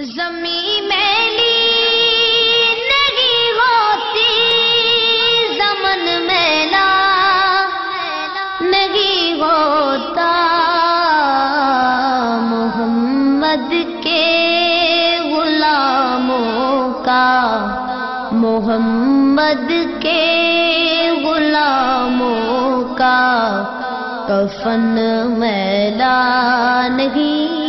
زمین میلی نہیں ہوتی، زمن میلا نہیں ہوتا۔ محمد کے غلاموں کا، محمد کے غلاموں کا کفن میلا نہیں